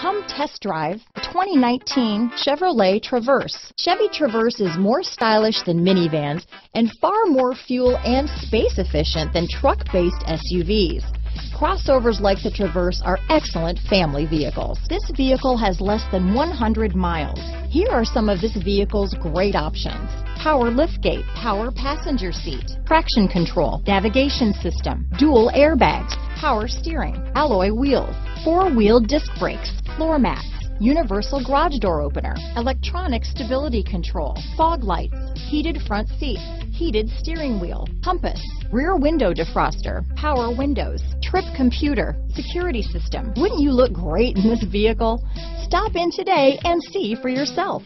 Come test drive 2019 Chevrolet Traverse. Chevy Traverse is more stylish than minivans and far more fuel and space efficient than truck-based SUVs. Crossovers like the Traverse are excellent family vehicles. This vehicle has less than 100 miles. Here are some of this vehicle's great options. Power liftgate, power passenger seat, traction control, navigation system, dual airbags, power steering, alloy wheels, four-wheel disc brakes, floor mats, universal garage door opener, electronic stability control, fog lights, heated front seats, heated steering wheel, compass, rear window defroster, power windows, trip computer, security system. Wouldn't you look great in this vehicle? Stop in today and see for yourself.